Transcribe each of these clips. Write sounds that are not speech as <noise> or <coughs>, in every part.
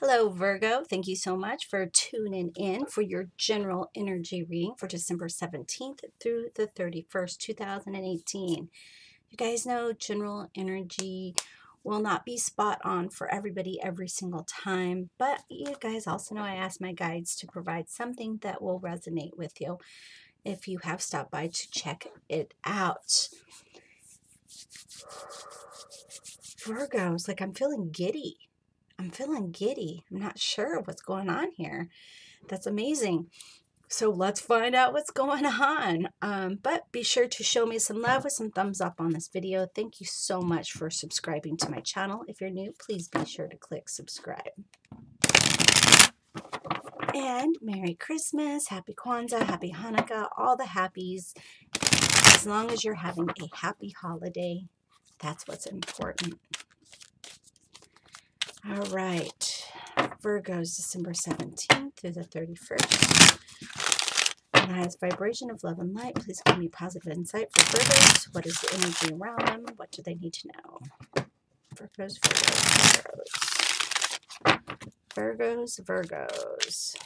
Hello, Virgo. Thank you so much for tuning in for your general energy reading for December 17th through the 31st, 2018. You guys know general energy will not be spot on for everybody every single time, but you guys also know I ask my guides to provide something that will resonate with you if you have stopped by to check it out. Virgos, like I'm feeling giddy I'm feeling giddy. I'm not sure what's going on here. That's amazing. So let's find out what's <laughs> going on. Um, but be sure to show me some love with some thumbs up on this video. Thank you so much for subscribing to my channel. If you're new, please be sure to click subscribe. And Merry Christmas, Happy Kwanzaa, Happy Hanukkah, all the happies. As long as you're having a happy holiday, that's what's important. All right. Virgos, December 17th through the 31st. And has vibration of love and light. Please give me positive insight for Virgos. What is the energy around them? What do they need to know? Virgos, Virgos. Virgos, Virgos.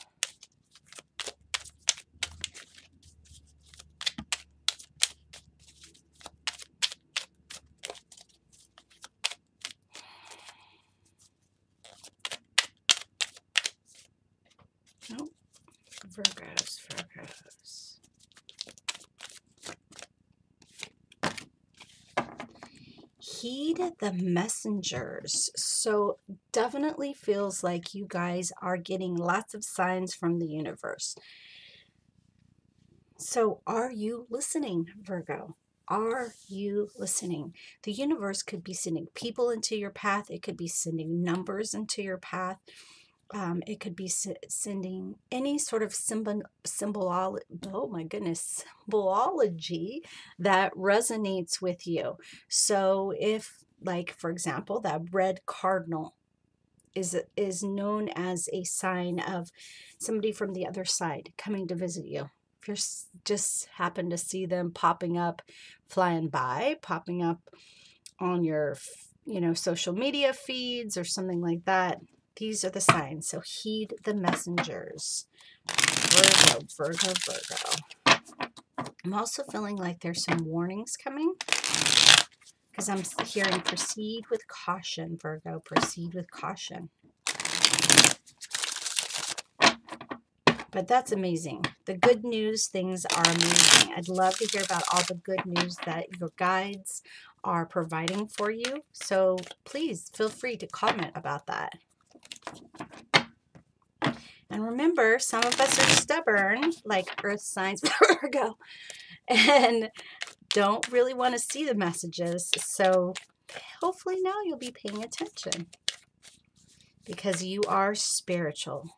Virgos, Virgos. Heed the messengers. So, definitely feels like you guys are getting lots of signs from the universe. So, are you listening, Virgo? Are you listening? The universe could be sending people into your path, it could be sending numbers into your path um, it could be sending any sort of symbol, symbol, oh my goodness, symbology that resonates with you. So if, like, for example, that red cardinal is is known as a sign of somebody from the other side coming to visit you. If you just happen to see them popping up, flying by, popping up on your, you know, social media feeds or something like that, these are the signs. So heed the messengers. Virgo, Virgo, Virgo. I'm also feeling like there's some warnings coming because I'm hearing proceed with caution, Virgo. Proceed with caution. But that's amazing. The good news things are amazing. I'd love to hear about all the good news that your guides are providing for you. So please feel free to comment about that. And remember, some of us are stubborn, like earth signs <laughs> Virgo, and don't really want to see the messages. So hopefully now you'll be paying attention because you are spiritual.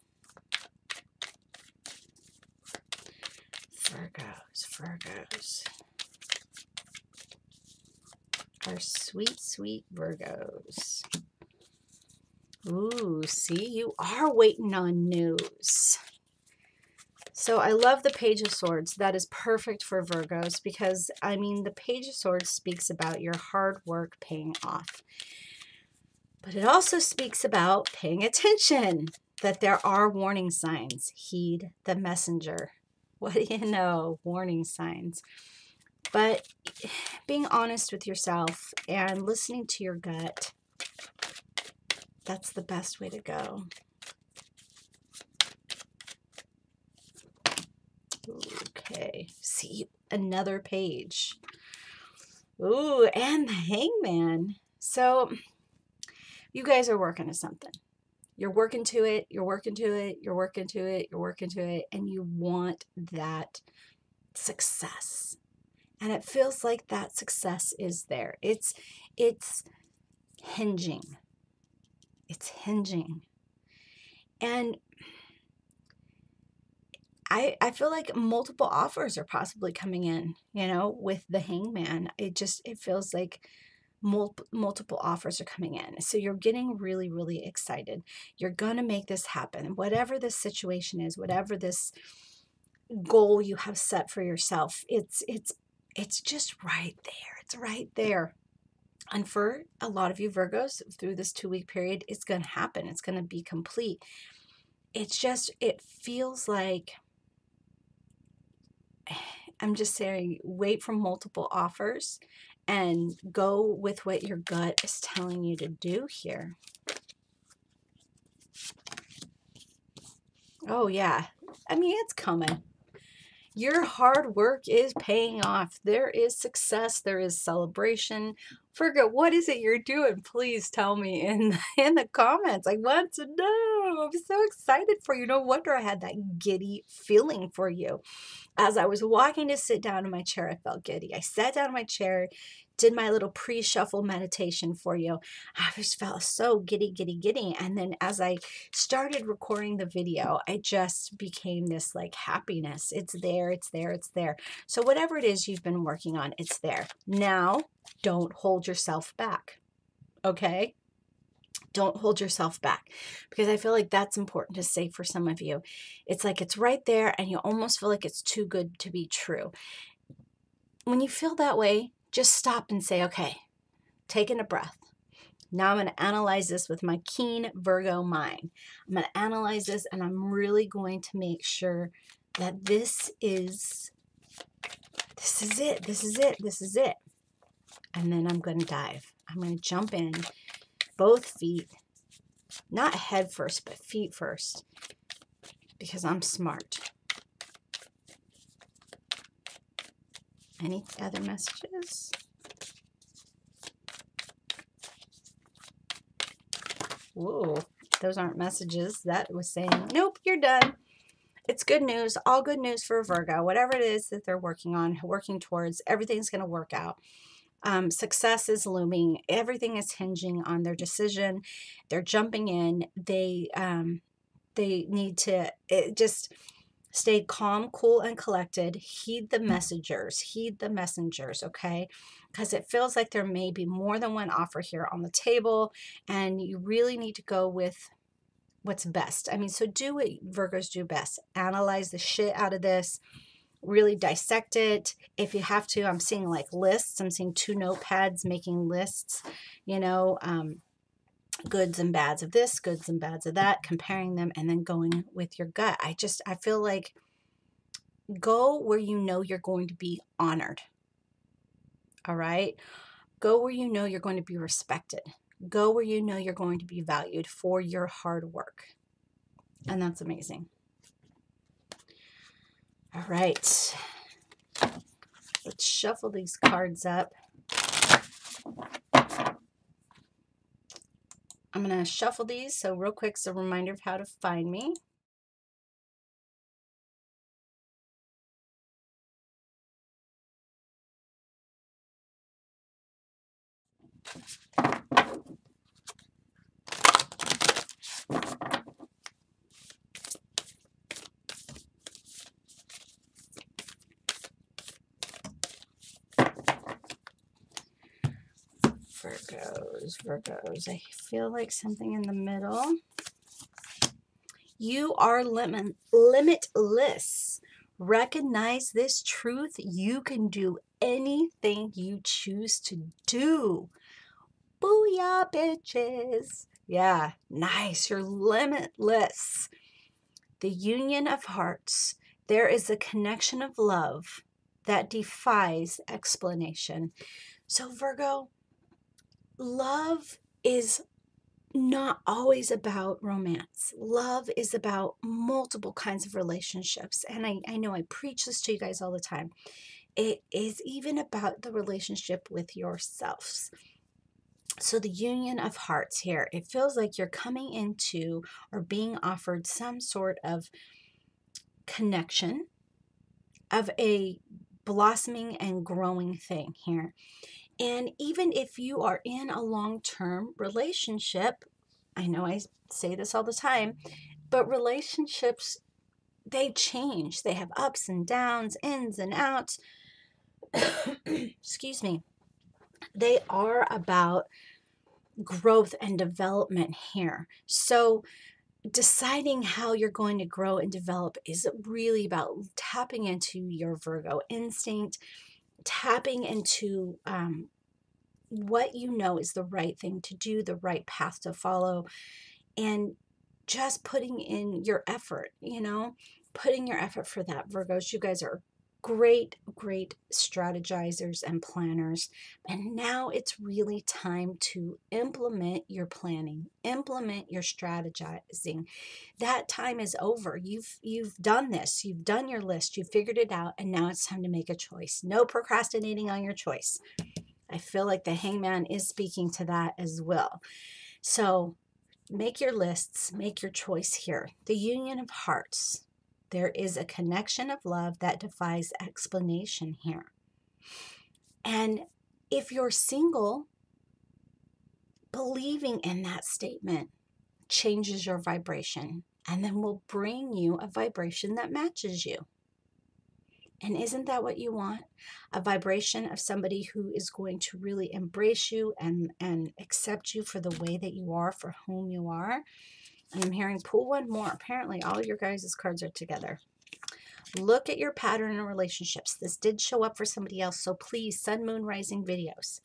Virgos, Virgos. Our sweet, sweet Virgos. Ooh, see, you are waiting on news. So I love the Page of Swords. That is perfect for Virgos because, I mean, the Page of Swords speaks about your hard work paying off. But it also speaks about paying attention, that there are warning signs. Heed the messenger. <laughs> What do you know? Warning signs. But being honest with yourself and listening to your gut that's the best way to go. Okay, see another page. Ooh, and the hangman. So you guys are working to something. You're working to it, you're working to it, you're working to it, you're working to it, and you want that success. And it feels like that success is there. It's it's hinging it's hinging. And I, I feel like multiple offers are possibly coming in, you know, with the hangman. It just, it feels like mul- multiple offers are coming in. So you're getting really, really excited. You're going to make this happen. Whatever this situation is, whatever this goal you have set for yourself, it's, it's, it's just right there. It's right there. And for a lot of you Virgos, through this two week period, it's going to happen. It's going to be complete. It's just, it feels like, <sighs> I'm just saying, wait for multiple offers and go with what your gut is telling you to do here. Oh, yeah. I mean, it's coming. Your hard work is paying off. There is success. There is celebration. Virgo, what is it you're doing? Please tell me in <laughs> in the comments. I want to know. I'm so excited for you. No wonder I had that giddy feeling for you. As I was walking to sit down in my chair, I felt giddy. I sat down in my chair did my little pre-shuffle meditation for you. I just felt so giddy, giddy, giddy. And then as I started recording the video, I just became this like happiness. It's there, it's there, it's there. So whatever it is you've been working on, it's there. Now, don't hold yourself back. Okay? Don't hold yourself back because I feel like that's important to say for some of you. It's like it's right there and you almost feel like it's too good to be true. When you feel that way, just stop and say, okay, taking a breath. Now I'm going to analyze this with my keen Virgo mind. I'm going to analyze this and I'm really going to make sure that this is this is it. This is it. This is it. And then I'm going to dive. I'm going to jump in both feet, not head first, but feet first because I'm smart. Any other messages? Whoa, those aren't messages. That was saying, nope, you're done. It's good news. All good news for Virgo. Whatever it is that they're working on, working towards, everything's going to work out. Um, success is looming. Everything is hinging on their decision. They're jumping in. They um, they need to it just Stay calm, cool, and collected. Heed the mm. messengers. Heed the messengers, okay? Because it feels like there may be more than one offer here on the table, and you really need to go with what's best. I mean, so do what Virgos do best. Analyze the shit out of this. Really dissect it. If you have to, I'm seeing like lists. I'm seeing two notepads making lists, you know, um, goods and bads of this, goods and bads of that, comparing them, and then going with your gut. I just, I feel like go where you know you're going to be honored. All right. Go where you know you're going to be respected. Go where you know you're going to be valued for your hard work. And that's amazing. All right. Let's shuffle these cards up. I'm going to shuffle these. So real quick, so a reminder of how to find me. Virgos, Virgos. I feel like something in the middle. You are limit, limitless. Recognize this truth. You can do anything you choose to do. Booyah, bitches. Yeah, nice. You're limitless. The union of hearts. There is a connection of love that defies explanation. So, Virgo, love is not always about romance. Love is about multiple kinds of relationships. And I, I know I preach this to you guys all the time. It is even about the relationship with yourselves. So, the union of hearts here, it feels like you're coming into or being offered some sort of connection of a blossoming and growing thing here. And even if you are in a long term relationship, I know I say this all the time, but relationships, they change. They have ups and downs, ins and outs. <coughs> Excuse me. They are about growth and development here. So, deciding how you're going to grow and develop is really about tapping into your Virgo instinct tapping into um, what you know is the right thing to do, the right path to follow, and just putting in your effort, you know, putting your effort for that. Virgos, you guys are great, great strategizers and planners. And now it's really time to implement your planning, implement your strategizing. That time is over. You've you've done this. You've done your list. You've figured it out and now it's time to make a choice. No procrastinating on your choice. I feel like the hangman is speaking to that as well. So, make your lists, make your choice here. The union of hearts there is a connection of love that defies explanation here. And if you're single, believing in that statement changes your vibration and then will bring you a vibration that matches you. And isn't that what you want? A vibration of somebody who is going to really embrace you and, and accept you for the way that you are, for whom you are. I'm hearing pull one more. Apparently, all your guys' cards are together. Look at your pattern in relationships. This did show up for somebody else, so please, Sun, Moon, Rising videos.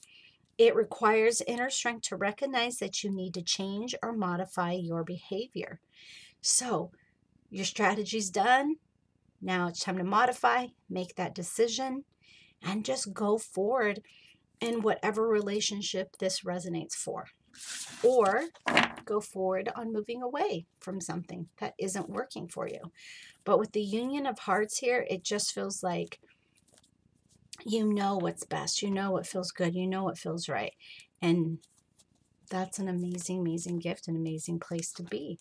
It requires inner strength to recognize that you need to change or modify your behavior. So, your strategy's done. Now it's time to modify, make that decision, and just go forward in whatever relationship this resonates for or go forward on moving away from something that isn't working for you. But with the union of hearts here, it just feels like you know what's best. You know what feels good. You know what feels right. And that's an amazing, amazing gift, an amazing place to be.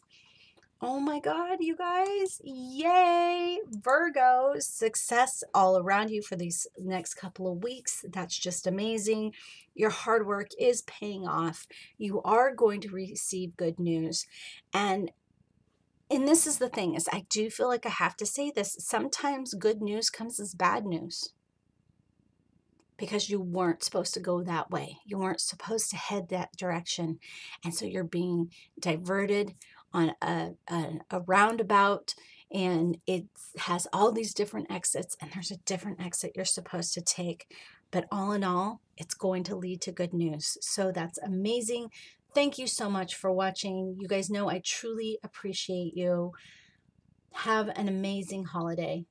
Oh my God, you guys. Yay. Virgo, success all around you for these next couple of weeks. That's just amazing. Your hard work is paying off. You are going to receive good news. And and this is the thing is I do feel like I have to say this. Sometimes good news comes as bad news because you weren't supposed to go that way. You weren't supposed to head that direction. And so you're being diverted on a, a, a roundabout and it has all these different exits and there's a different exit you're supposed to take but all in all it's going to lead to good news. So that's amazing. Thank you so much for watching. You guys know i truly appreciate you. Have an amazing holiday